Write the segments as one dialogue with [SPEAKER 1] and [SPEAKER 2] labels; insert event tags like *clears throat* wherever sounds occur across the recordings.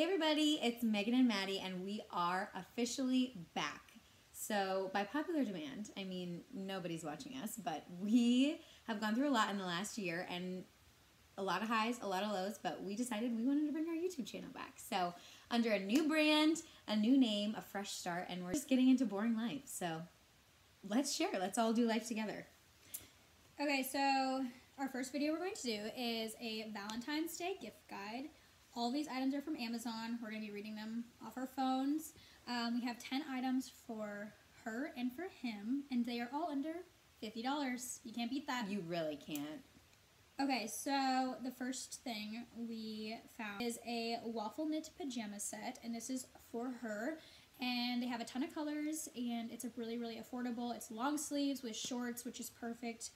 [SPEAKER 1] Hey everybody, it's Megan and Maddie, and we are officially back. So, by popular demand, I mean nobody's watching us, but we have gone through a lot in the last year and a lot of highs, a lot of lows, but we decided we wanted to bring our YouTube channel back. So, under a new brand, a new name, a fresh start, and we're just getting into boring life. So, let's share. Let's all do life together.
[SPEAKER 2] Okay, so our first video we're going to do is a Valentine's Day gift guide. All these items are from Amazon. We're going to be reading them off our phones. Um, we have 10 items for her and for him, and they are all under $50. You can't beat that.
[SPEAKER 1] You really can't.
[SPEAKER 2] Okay, so the first thing we found is a waffle knit pajama set, and this is for her. And they have a ton of colors, and it's a really, really affordable. It's long sleeves with shorts, which is perfect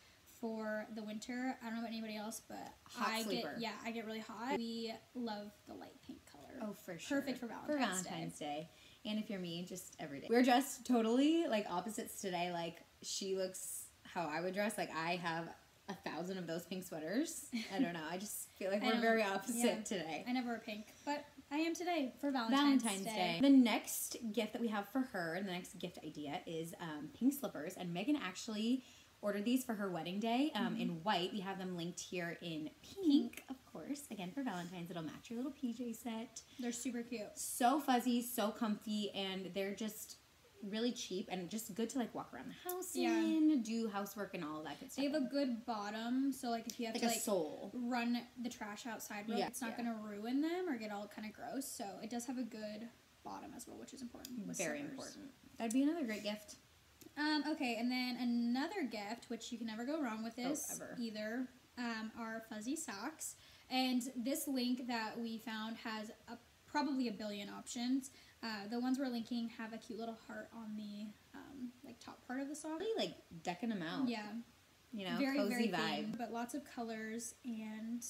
[SPEAKER 2] for the winter. I don't know about anybody else, but
[SPEAKER 1] Hot
[SPEAKER 2] I
[SPEAKER 1] sleeper.
[SPEAKER 2] get yeah, I get really hot. We love the light pink color.
[SPEAKER 1] Oh, for sure.
[SPEAKER 2] Perfect for Valentine's,
[SPEAKER 1] For Valentine's Day. And if you're me, just every day. We're dressed totally like opposites today. Like she looks how I would dress. Like I have a thousand of those pink sweaters. I don't know. I just feel like *laughs* we're very opposite
[SPEAKER 2] Yeah.
[SPEAKER 1] today.
[SPEAKER 2] I never wear pink, but I am today for Valentine's, Day.
[SPEAKER 1] Valentine's Day. The next gift that we have for her, and the next gift idea is um, pink slippers. And Megan actually ordered these for her wedding day um, in white. We have them linked here in pink, of course. Again, for Valentine's, it'll match your little PJ set.
[SPEAKER 2] They're super cute.
[SPEAKER 1] so fuzzy, so comfy, and they're just really cheap and just good to like walk around the house
[SPEAKER 2] Yeah.
[SPEAKER 1] in, do housework and all that good stuff.
[SPEAKER 2] They have a good bottom, so like if you have
[SPEAKER 1] like
[SPEAKER 2] to
[SPEAKER 1] a
[SPEAKER 2] like run the trash outside
[SPEAKER 1] Yeah,
[SPEAKER 2] it's not
[SPEAKER 1] yeah.
[SPEAKER 2] going to ruin them or get all kind of gross. So it does have a good bottom as well, which is important.
[SPEAKER 1] Very
[SPEAKER 2] slippers.
[SPEAKER 1] important. That'd be another great gift.
[SPEAKER 2] Um, okay, and then another gift, which you can never go wrong with this
[SPEAKER 1] Oh,
[SPEAKER 2] either, um, are fuzzy socks. And this link that we found has a, probably a billion options. Uh, the ones we're linking have a cute little heart on the um, like top part of the sock.
[SPEAKER 1] Really like decking them out.
[SPEAKER 2] Yeah,
[SPEAKER 1] You know,
[SPEAKER 2] very
[SPEAKER 1] cozy
[SPEAKER 2] very
[SPEAKER 1] vibe.
[SPEAKER 2] but lots of colors and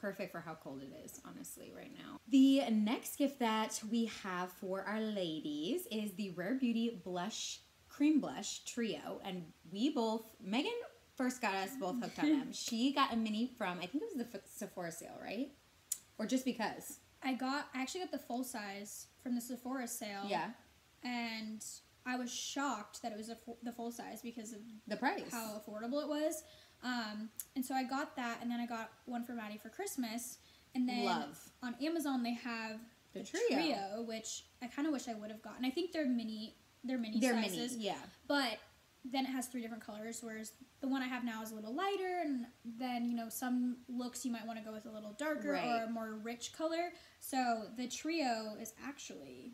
[SPEAKER 1] Perfect for how cold it is, honestly, right now. The next gift that we have for our ladies is the Rare Beauty Blush Cream Blush Trio. And we both, Megan first got us both hooked on them. *laughs* She got a mini from, I think it was the Sephora sale, right? Or just because?
[SPEAKER 2] I got I actually got the full size from the Sephora sale.
[SPEAKER 1] Yeah,
[SPEAKER 2] and I was shocked that it was a the full size because of
[SPEAKER 1] the price.
[SPEAKER 2] how affordable it was. Um, and so I got that, and then I got one for Maddie for Christmas. And then
[SPEAKER 1] Love.
[SPEAKER 2] on Amazon they have
[SPEAKER 1] The
[SPEAKER 2] the
[SPEAKER 1] trio.
[SPEAKER 2] which I kind of wish I would have gotten. I think they're mini, they're mini
[SPEAKER 1] They're mini,
[SPEAKER 2] sizes,
[SPEAKER 1] yeah.
[SPEAKER 2] but then it has three different colors. Whereas the one I have now is a little lighter, and then you know some looks you might want to go with a little darker or a more rich color. So the trio is actually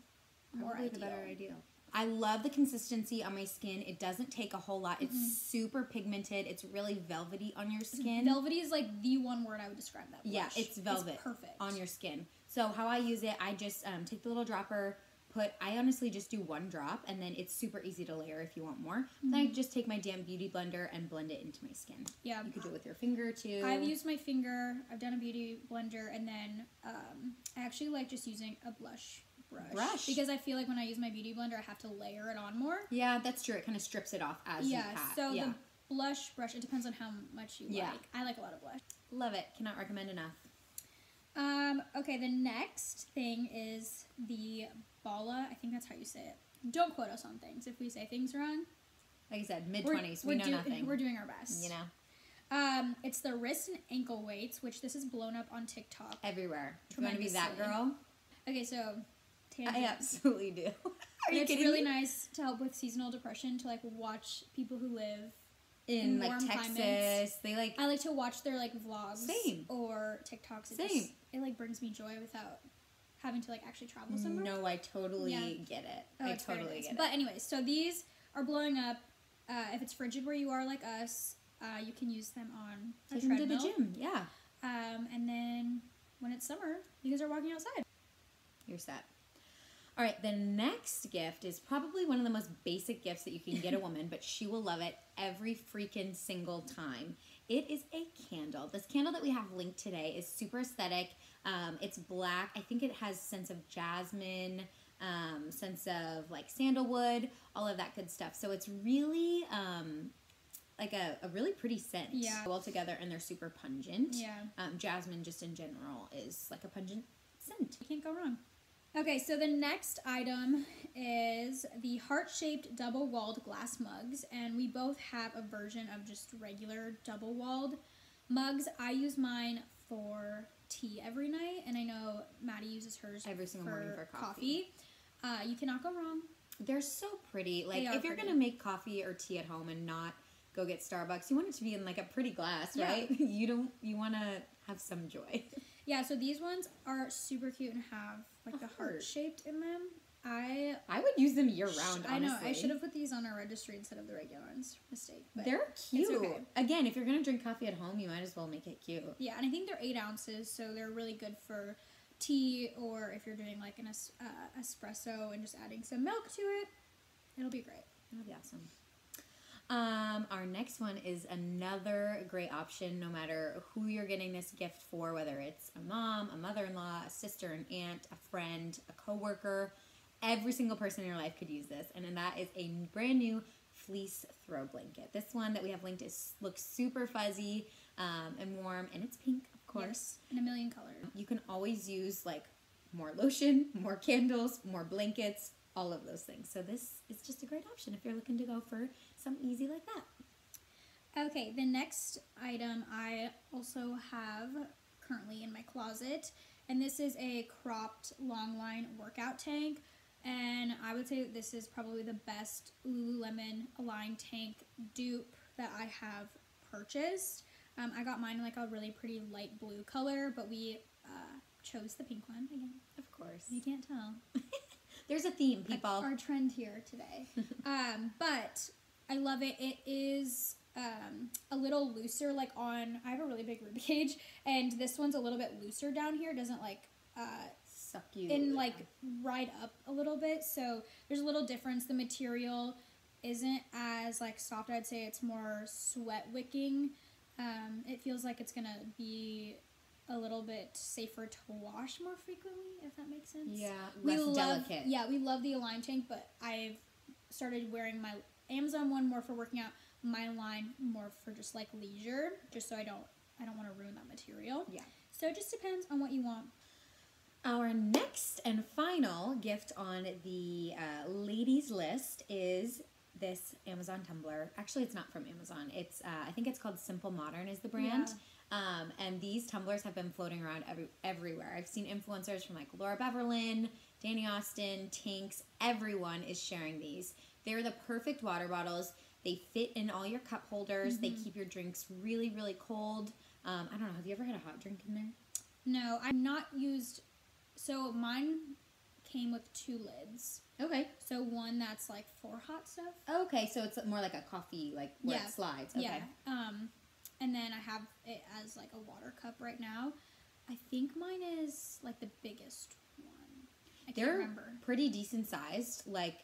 [SPEAKER 2] more
[SPEAKER 1] Probably
[SPEAKER 2] ideal.
[SPEAKER 1] the better ideal. I love the consistency on my skin. It doesn't take a whole lot. It's super pigmented. It's really velvety on your skin.
[SPEAKER 2] Velvety is like the one word I would describe that.
[SPEAKER 1] Yeah,
[SPEAKER 2] blush.
[SPEAKER 1] it's velvet
[SPEAKER 2] perfect
[SPEAKER 1] on your skin. So how I use it, I just um, take the little dropper, put. I honestly just do one drop, and then it's super easy to layer if you want more. Then I just take my damn beauty blender and blend it into my skin.
[SPEAKER 2] Yeah.
[SPEAKER 1] You could do it with your finger too.
[SPEAKER 2] I've used my finger. I've done a beauty blender, and then um, I actually like just using a blush brush.
[SPEAKER 1] Brush.
[SPEAKER 2] because I feel like when I use my beauty blender, I have to layer it on more.
[SPEAKER 1] Yeah, that's true. It kind of strips it off as
[SPEAKER 2] yeah.
[SPEAKER 1] you pat. Yeah.
[SPEAKER 2] So
[SPEAKER 1] yeah,
[SPEAKER 2] the blush brush. It depends on how much you
[SPEAKER 1] Yeah.
[SPEAKER 2] like. I like a lot of blush.
[SPEAKER 1] love it. Cannot recommend enough.
[SPEAKER 2] Um. Okay. The next thing is the Bala. I think that's how you say it. Don't quote us on things if we say things wrong.
[SPEAKER 1] Like I said, mid twenties.
[SPEAKER 2] we're
[SPEAKER 1] know
[SPEAKER 2] do-
[SPEAKER 1] nothing.
[SPEAKER 2] We're doing our best.
[SPEAKER 1] you know,
[SPEAKER 2] Um, it's the wrist and ankle weights, which this is blown up on TikTok.
[SPEAKER 1] everywhere. You want to be that girl,
[SPEAKER 2] Okay, so tangent.
[SPEAKER 1] I absolutely do. *laughs*
[SPEAKER 2] It's really
[SPEAKER 1] me?
[SPEAKER 2] nice to help with seasonal depression to like watch people who live.
[SPEAKER 1] In,
[SPEAKER 2] in
[SPEAKER 1] like
[SPEAKER 2] warm
[SPEAKER 1] Texas,
[SPEAKER 2] climates.
[SPEAKER 1] they like
[SPEAKER 2] I like to watch their like vlogs
[SPEAKER 1] Same.
[SPEAKER 2] or TikToks. It
[SPEAKER 1] Same.
[SPEAKER 2] Just, it like brings me joy without having to like actually travel somewhere.
[SPEAKER 1] No, I totally
[SPEAKER 2] Yeah.
[SPEAKER 1] get it.
[SPEAKER 2] Oh,
[SPEAKER 1] I totally
[SPEAKER 2] nice.
[SPEAKER 1] get it.
[SPEAKER 2] But anyways, so these are blowing up. Uh, if it's frigid where you are like us, uh, you can use them on a
[SPEAKER 1] Take them to the gym. Yeah,
[SPEAKER 2] Um, and then when it's summer, you guys are walking outside.
[SPEAKER 1] you're set. All right, the next gift is probably one of the most basic gifts that you can get a *laughs* woman, but she will love it every freaking single time. It is a candle. This candle that we have linked today is super aesthetic. Um, it's black. I think it has sense of jasmine, um, sense of like sandalwood, all of that good stuff. So it's really um, like a, a really pretty scent.
[SPEAKER 2] Yeah.
[SPEAKER 1] All together, and they're super pungent.
[SPEAKER 2] Yeah.
[SPEAKER 1] Um, jasmine, just in general, is like a pungent scent.
[SPEAKER 2] You can't go wrong. Okay, so the next item is the heart-shaped double-walled glass mugs, and we both have a version of just regular double-walled mugs. I use mine for tea every night, and I know Maddie uses hers
[SPEAKER 1] Every single morning for coffee.
[SPEAKER 2] coffee. Uh, you cannot go wrong.
[SPEAKER 1] They're so pretty. Like if you're
[SPEAKER 2] pretty.
[SPEAKER 1] gonna make coffee or tea at home and not go get Starbucks, you want it to be in like a pretty glass,
[SPEAKER 2] Yeah.
[SPEAKER 1] right? *laughs* You don't. You want to have some joy.
[SPEAKER 2] Yeah, so these ones are super cute and have like
[SPEAKER 1] A
[SPEAKER 2] the
[SPEAKER 1] heart
[SPEAKER 2] shaped in them. I
[SPEAKER 1] I would use them year round.
[SPEAKER 2] I know I should have put these on our registry instead of the regular ones. Mistake. But
[SPEAKER 1] They're cute.
[SPEAKER 2] okay.
[SPEAKER 1] Again, if you're gonna drink coffee at home, you might as well make it cute.
[SPEAKER 2] yeah, and I think they're eight ounces, so they're really good for tea or if you're doing like an es- uh, espresso and just adding some milk to it. It'll be great.
[SPEAKER 1] That'd be awesome. Um, our next one is another great option, no matter who you're getting this gift for, whether it's a mom, a mother-in-law, a sister, an aunt, a friend, a coworker. Every single person in your life could use this, and then that is a brand new fleece throw blanket. This one that we have linked is looks super fuzzy um, and warm, and it's pink, of course.
[SPEAKER 2] Yes, in a million colors.
[SPEAKER 1] You can always use like more lotion, *laughs* more candles, more blankets, all of those things. So this is just a great option if you're looking to go for something easy like that.
[SPEAKER 2] Okay, the next item I also have currently in my closet, and this is a cropped long line workout tank. And I would say that this is probably the best Lululemon Align tank dupe that I have purchased. Um, I got mine in like a really pretty light blue color, but we uh, chose the pink one again.
[SPEAKER 1] Of course.
[SPEAKER 2] You can't tell. *laughs*
[SPEAKER 1] There's a theme, people.
[SPEAKER 2] Our trend here today. *laughs* um, but I love it. It is um, a little looser, like on. I have a really big rib *laughs* cage, and this one's a little bit looser down here. It doesn't like uh,
[SPEAKER 1] Suck you
[SPEAKER 2] in
[SPEAKER 1] in.
[SPEAKER 2] like ride up a little bit. So there's a little difference. The material isn't as like soft. I'd say it's more sweat wicking. Um, it feels like it's gonna be a little bit safer to wash more frequently, if that makes sense
[SPEAKER 1] yeah,
[SPEAKER 2] we
[SPEAKER 1] less
[SPEAKER 2] love,
[SPEAKER 1] delicate.
[SPEAKER 2] Yeah, we love the Align tank, but I've started wearing my Amazon one more for working out, my line more for just like leisure, just so I don't I don't want to ruin that material.
[SPEAKER 1] Yeah.
[SPEAKER 2] So it just depends on what you want.
[SPEAKER 1] Our next and final gift on the uh, ladies list is this Amazon tumbler. Actually, it's not from Amazon. It's uh, I think it's called Simple Modern is the brand. Um, and these tumblers have been floating around every, everywhere. I've seen influencers from like Laura Beverlin, Dani Austin, Tinx. Everyone is sharing these. They're the perfect water bottles. They fit in all your cup holders. They keep your drinks really, really cold. Um, I don't know. Have you ever had a hot drink in there?
[SPEAKER 2] No, I've not used. So mine came with two lids.
[SPEAKER 1] Okay.
[SPEAKER 2] So one that's like for hot stuff.
[SPEAKER 1] Okay, so it's more like a coffee, like where
[SPEAKER 2] Yeah.
[SPEAKER 1] it slides. Okay.
[SPEAKER 2] Yeah. Um, and then I have it as like a water cup right now. I think mine is like the biggest one. I can't
[SPEAKER 1] They're
[SPEAKER 2] remember.
[SPEAKER 1] pretty decent sized. Like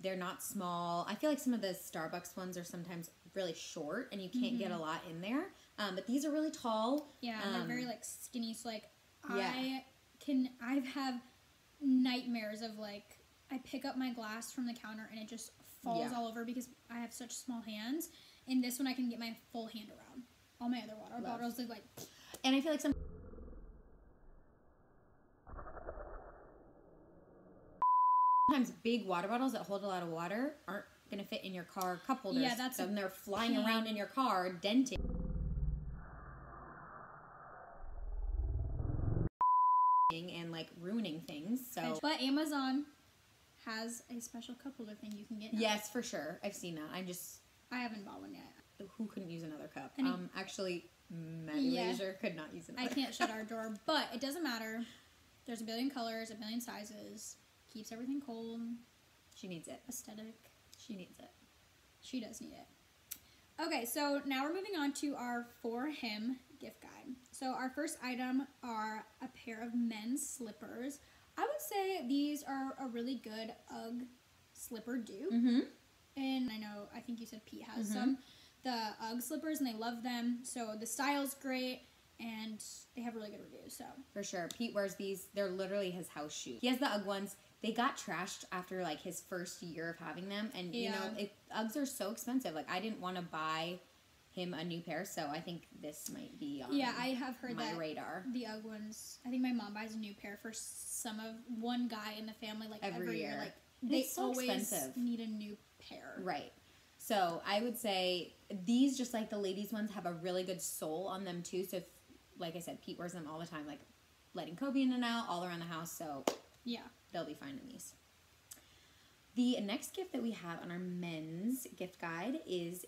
[SPEAKER 1] they're not small. I feel like some of the Starbucks ones are sometimes really short and you can't get a lot in there. Um, but these are really tall.
[SPEAKER 2] Yeah, and they're
[SPEAKER 1] Um,
[SPEAKER 2] very like skinny. So like
[SPEAKER 1] yeah.
[SPEAKER 2] I can I have nightmares of like I pick up my glass from the counter and it just falls
[SPEAKER 1] Yeah.
[SPEAKER 2] all over because I have such small hands. And this one, I can get my full hand around. All my other water
[SPEAKER 1] Love.
[SPEAKER 2] bottles are like
[SPEAKER 1] And I feel like some sometimes big water bottles that hold a lot of water aren't gonna fit in your car cup holders.
[SPEAKER 2] Yeah, that's a
[SPEAKER 1] they're flying around in your car, denting. And like ruining things. So
[SPEAKER 2] But Amazon has a special cup holder thing you can get. now.
[SPEAKER 1] yes, for sure, I've seen that. I just
[SPEAKER 2] I haven't bought one yet.
[SPEAKER 1] who couldn't use another cup? Um, actually, Maddie
[SPEAKER 2] Yeah.
[SPEAKER 1] Leisure could not use another.
[SPEAKER 2] I can't shut our door, *laughs* but it doesn't matter. There's a billion colors, a million sizes. Keeps everything cold,
[SPEAKER 1] She needs it.
[SPEAKER 2] aesthetic.
[SPEAKER 1] She needs it.
[SPEAKER 2] She does need it. Okay, so now we're moving on to our for him gift guide. So our first item are a pair of men's slippers. I would say these are a really good UGG slipper dupe.
[SPEAKER 1] Mm-hmm.
[SPEAKER 2] And I know, I think you said Pete has
[SPEAKER 1] Mhm.
[SPEAKER 2] some. The UGG slippers, and they love them. So the style's great, and they have really good reviews. So
[SPEAKER 1] For sure. Pete wears these. They're literally his house shoes. He has the UGG ones. They got trashed after like his first year of having them. And you know, it, UGGs are so expensive. Like I didn't want to buy him a new pair. So I think this might be on
[SPEAKER 2] Yeah, I have heard
[SPEAKER 1] my
[SPEAKER 2] that
[SPEAKER 1] radar.
[SPEAKER 2] the UGG ones. I think my mom buys a new pair for some of one guy in the family, like
[SPEAKER 1] Every
[SPEAKER 2] every, year.
[SPEAKER 1] year.
[SPEAKER 2] Like
[SPEAKER 1] And
[SPEAKER 2] they
[SPEAKER 1] so
[SPEAKER 2] always
[SPEAKER 1] expensive.
[SPEAKER 2] need a new pair.
[SPEAKER 1] Right. So I would say these, just like the ladies' ones, have a really good sole on them too. So, if, like I said, Pete wears them all the time, like letting Kobe in and out all around the house. So
[SPEAKER 2] Yeah.
[SPEAKER 1] they'll be fine in these. The next gift that we have on our men's gift guide is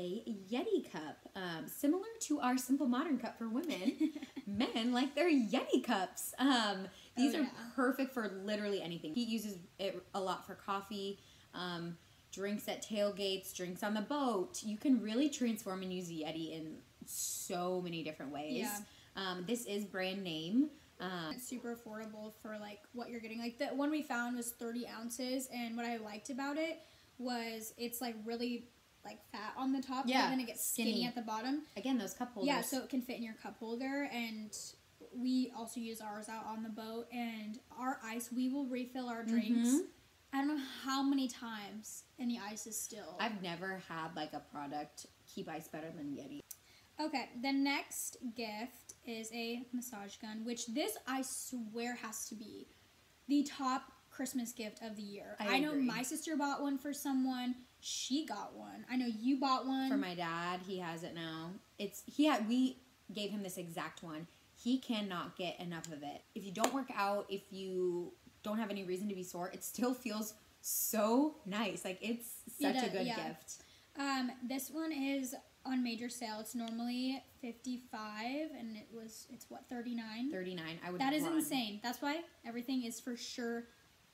[SPEAKER 1] a Yeti cup. Um, similar to our Simple Modern cup for women, *laughs* men like their Yeti cups. Um, these
[SPEAKER 2] Oh,
[SPEAKER 1] are
[SPEAKER 2] yeah.
[SPEAKER 1] perfect for literally anything. He uses it a lot for coffee, um, drinks at tailgates, drinks on the boat. You can really transform and use Yeti in so many different ways.
[SPEAKER 2] Yeah.
[SPEAKER 1] Um, this is brand name. Um,
[SPEAKER 2] It's super affordable for like what you're getting. Like the one we found was 30 ounces, and what I liked about it was it's like really like fat on the top,
[SPEAKER 1] Yeah,
[SPEAKER 2] then it gets skinny,
[SPEAKER 1] skinny.
[SPEAKER 2] at the bottom.
[SPEAKER 1] again, those cup holders.
[SPEAKER 2] Yeah, so it can fit in your cup holder, and we also use ours out on the boat. And our ice, we will refill our drinks.
[SPEAKER 1] Mhm.
[SPEAKER 2] I don't know how many times, and the ice is still.
[SPEAKER 1] I've never had like a product keep ice better than Yeti.
[SPEAKER 2] Okay, the next gift is a massage gun, which this I swear has to be the top Christmas gift of the year.
[SPEAKER 1] I
[SPEAKER 2] I, know my sister bought one for someone. She got one. I know you bought one.
[SPEAKER 1] For my dad, he has it now. It's he had we gave him this exact one. He cannot get enough of it. If you don't work out, if you don't have any reason to be sore, it still feels so nice. Like it's such a good
[SPEAKER 2] yeah.
[SPEAKER 1] gift.
[SPEAKER 2] Um, this one is on major sale. It's normally fifty five, and it was it's what thirty nine.
[SPEAKER 1] 39. I would
[SPEAKER 2] That is
[SPEAKER 1] run.
[SPEAKER 2] insane. That's why everything is for sure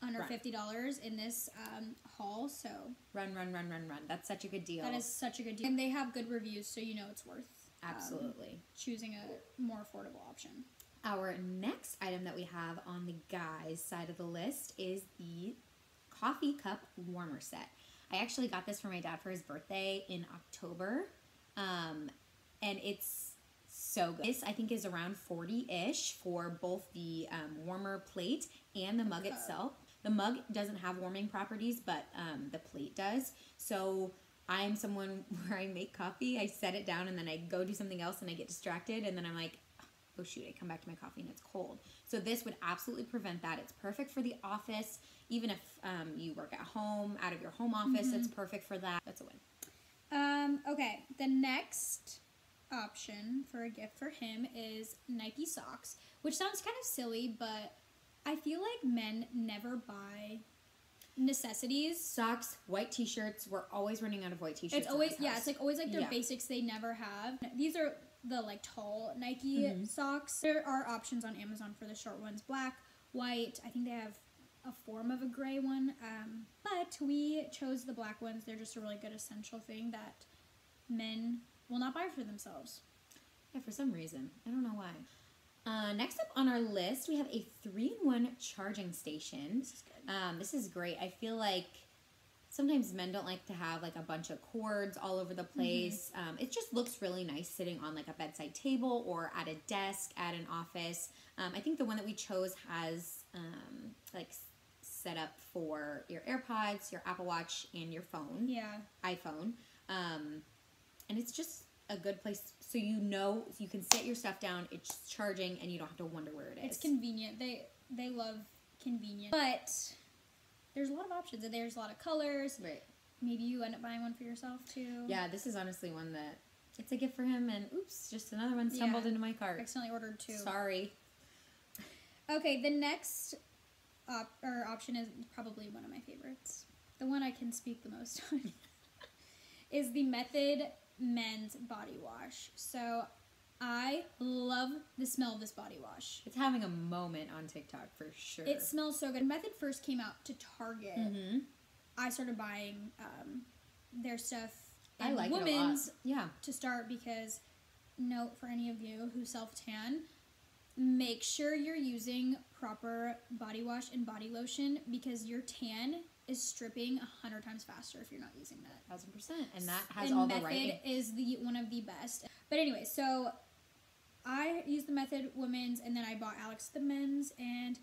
[SPEAKER 2] under
[SPEAKER 1] Right.
[SPEAKER 2] fifty dollars in this um, haul. So
[SPEAKER 1] Run, run, run, run, run. That's such a good deal.
[SPEAKER 2] that is such a good deal, and they have good reviews, so you know it's worth um,
[SPEAKER 1] absolutely.
[SPEAKER 2] choosing a more affordable option.
[SPEAKER 1] Our next item that we have on the guys side of the list is the coffee cup warmer set. I actually got this for my dad for his birthday in October, um, and it's so good. This I think is around forty ish for both the um, warmer plate and the mug
[SPEAKER 2] cup.
[SPEAKER 1] itself. The mug doesn't have warming properties, but um, the plate does. So I'm someone *laughs* where I make coffee, I set it down, and then I go do something else, and I get distracted, and then I'm like, oh shoot, I come back to my coffee and it's cold. So this would absolutely prevent that. It's perfect for the office, even if um, you work at home, out of your home office. It's perfect for that. That's a win.
[SPEAKER 2] Um, okay, the next option for a gift for him is Nike socks, which sounds kind of silly, but I feel like men never buy necessities.
[SPEAKER 1] Socks, white t-shirts. We're always running out of white t-shirts.
[SPEAKER 2] It's always yeah, it's like always like their
[SPEAKER 1] Yeah.
[SPEAKER 2] basics they never have. These are the like tall Nike
[SPEAKER 1] Mhm.
[SPEAKER 2] socks. There are options on Amazon for the short ones, black, white. I think they have a form of a gray one. Um, but we chose the black ones. They're just a really good essential thing that men will not buy for themselves.
[SPEAKER 1] Yeah, for some reason. I don't know why. Uh, next up on our list, we have a three-in-one charging station.
[SPEAKER 2] This is.
[SPEAKER 1] Um, this is great. I feel like sometimes men don't like to have like a bunch of cords all over the place. Um, it just looks really nice sitting on like a bedside table or at a desk at an office. Um, I think the one that we chose has um, like set up for your AirPods, your Apple Watch, and your phone,
[SPEAKER 2] Yeah.
[SPEAKER 1] iPhone. Um, and it's just a good place so you know you can set your stuff down. It's charging, and you don't have to wonder where it is.
[SPEAKER 2] It's convenient. They they love convenience. But there's a lot of options and there's a lot of colors.
[SPEAKER 1] right.
[SPEAKER 2] Maybe you end up buying one for yourself too.
[SPEAKER 1] Yeah, this is honestly one that it's a gift for him, and oops, just another one stumbled
[SPEAKER 2] Yeah.
[SPEAKER 1] into my cart.
[SPEAKER 2] accidentally ordered two.
[SPEAKER 1] Sorry.
[SPEAKER 2] Okay, the next op- or option is probably one of my favorites. The one I can speak the most *laughs* on *laughs* is the Method Men's Body Wash. So I love the smell of this body wash.
[SPEAKER 1] It's having a moment on TikTok for sure.
[SPEAKER 2] It smells so good. Method first came out to Target.
[SPEAKER 1] hmm
[SPEAKER 2] I started buying um, their stuff.
[SPEAKER 1] I like it a lot.
[SPEAKER 2] women's
[SPEAKER 1] Yeah.
[SPEAKER 2] to start because note for any of you who self tan make sure you're using proper body wash and body lotion because your tan is stripping a hundred times faster if you're not using that
[SPEAKER 1] Thousand percent, and that has
[SPEAKER 2] and
[SPEAKER 1] all the
[SPEAKER 2] method
[SPEAKER 1] right.
[SPEAKER 2] is the one of the best but anyway so i used the method women's and then i bought alex the men's and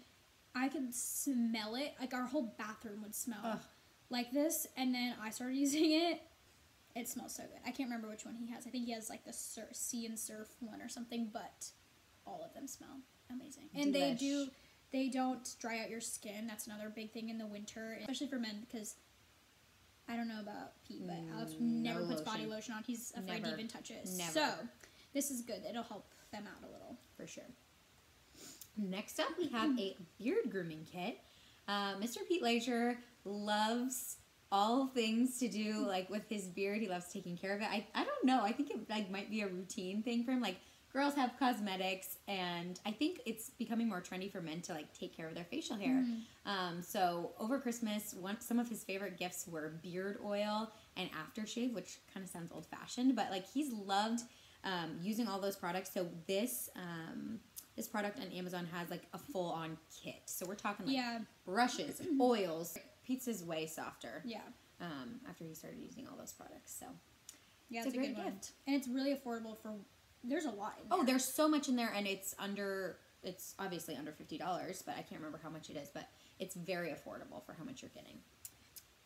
[SPEAKER 2] i could smell it like our whole bathroom would smell
[SPEAKER 1] Ugh.
[SPEAKER 2] like this and then i started *laughs* using it It smells so good. I can't remember which one he has. I think he has like the sur- sea and surf one or something, but all of them smell amazing. And they do they don't dry out your skin. That's another big thing in the winter, especially for men because I don't know about Pete, but Alex
[SPEAKER 1] Mm,
[SPEAKER 2] never
[SPEAKER 1] no
[SPEAKER 2] puts body
[SPEAKER 1] lotion.
[SPEAKER 2] lotion on. He's afraid
[SPEAKER 1] Never.
[SPEAKER 2] to even touch it.
[SPEAKER 1] Never.
[SPEAKER 2] So this is good. It'll help them out a little.
[SPEAKER 1] for sure. Next up, we have a beard grooming kit. Uh, Mr. Pete Leisure loves all things to do like with his beard. He loves taking care of it. I, I don't know. I think it like might be a routine thing for him. Like girls have cosmetics, and I think it's becoming more trendy for men to like take care of their facial hair. Um, so over Christmas, one some of his favorite gifts were beard oil and aftershave, which kind of sounds old fashioned, but like he's loved um, using all those products. So this um, this product on Amazon has like a full on kit. So we're talking like
[SPEAKER 2] Yeah,
[SPEAKER 1] brushes, *clears throat* oils. Pizza's way softer
[SPEAKER 2] yeah.
[SPEAKER 1] um, after he started using all those products. So
[SPEAKER 2] Yeah,
[SPEAKER 1] It's
[SPEAKER 2] it's,
[SPEAKER 1] a
[SPEAKER 2] a,
[SPEAKER 1] great
[SPEAKER 2] good one.
[SPEAKER 1] gift.
[SPEAKER 2] And it's really affordable for there's a lot in
[SPEAKER 1] oh, there's so much in there, and it's under. It's obviously under fifty dollars, but I can't remember how much it is. But it's very affordable for how much you're getting.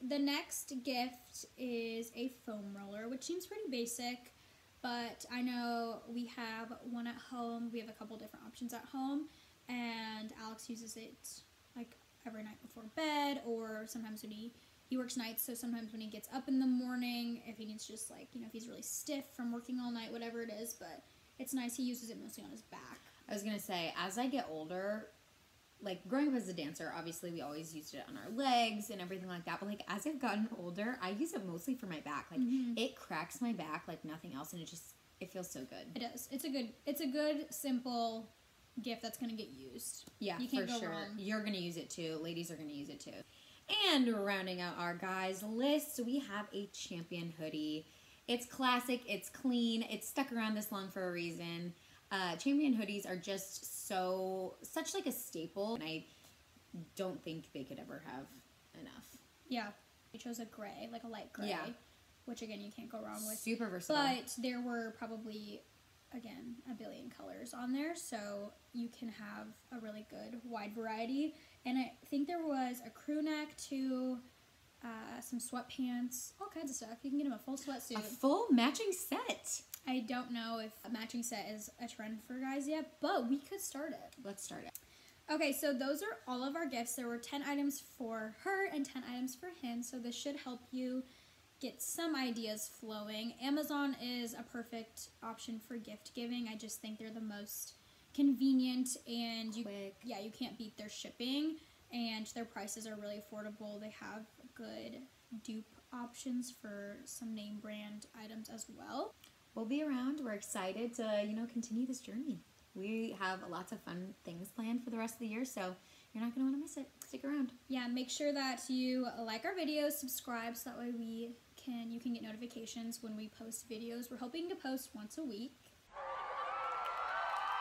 [SPEAKER 2] The next gift is a foam roller, which seems pretty basic, but I know we have one at home. We have a couple different options at home, and Alex uses it like every night before bed, or sometimes when he he works nights, so sometimes when he gets up in the morning, if he needs to just like you know if he's really stiff from working all night, whatever it is. But it's nice. He uses it mostly on his back.
[SPEAKER 1] I was gonna say, as I get older, like growing up as a dancer, obviously we always used it on our legs and everything like that. But like as I've gotten older, I use it mostly for my back. Like
[SPEAKER 2] Mhm.
[SPEAKER 1] it cracks my back like nothing else, and it just it feels so good.
[SPEAKER 2] It does. It's a good. It's a good simple gift that's gonna get used.
[SPEAKER 1] Yeah,
[SPEAKER 2] You can't
[SPEAKER 1] for
[SPEAKER 2] go
[SPEAKER 1] sure.
[SPEAKER 2] wrong.
[SPEAKER 1] You're gonna use it too. Ladies are gonna use it too. And rounding out our guys list, we have a champion hoodie. It's classic. It's clean. It's stuck around this long for a reason. Uh, champion hoodies are just so such like a staple, and I don't think they could ever have enough.
[SPEAKER 2] Yeah, we chose a gray, like a light gray,
[SPEAKER 1] Yeah.
[SPEAKER 2] which again you can't go wrong with.
[SPEAKER 1] Super versatile.
[SPEAKER 2] But there were probably again a billion colors on there, so you can have a really good wide variety. And I think there was a crew neck too, uh, some sweatpants, all kinds of stuff. You can get him a full sweatsuit.
[SPEAKER 1] a full matching set.
[SPEAKER 2] I don't know if a matching set is a trend for guys yet, but we could start it.
[SPEAKER 1] Let's start it.
[SPEAKER 2] Okay, so those are all of our gifts. There were 10 items for her and 10 items for him, so this should help you get some ideas flowing. Amazon is a perfect option for gift giving. I just think they're the most convenient and you
[SPEAKER 1] Quick.
[SPEAKER 2] yeah, you can't beat their shipping and their prices are really affordable. They have good dupe options for some name brand items as well.
[SPEAKER 1] We'll be around. We're excited to, you know, continue this journey. We have lots of fun things planned for the rest of the year, so you're not going to want to miss it. Stick around.
[SPEAKER 2] Yeah, make sure that you like our videos, subscribe so that way we can you can get notifications when we post videos. We're hoping to post once a week.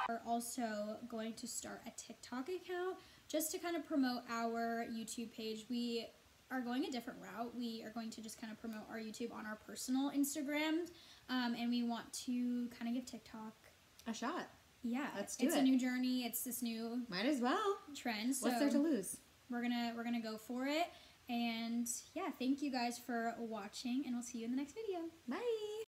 [SPEAKER 2] We're also going to start a TikTok account just to kind of promote our YouTube page. We are going a different route. We are going to just kind of promote our YouTube on our personal Instagrams, um, and we want to kind of give TikTok.
[SPEAKER 1] A shot.
[SPEAKER 2] Yeah,
[SPEAKER 1] Let's do
[SPEAKER 2] it's
[SPEAKER 1] it.
[SPEAKER 2] a new journey. It's this new
[SPEAKER 1] Might as well.
[SPEAKER 2] trend. So
[SPEAKER 1] What's there to lose?
[SPEAKER 2] we're gonna we're gonna go for it and yeah thank you guys for watching and we'll see you in the next video
[SPEAKER 1] Bye.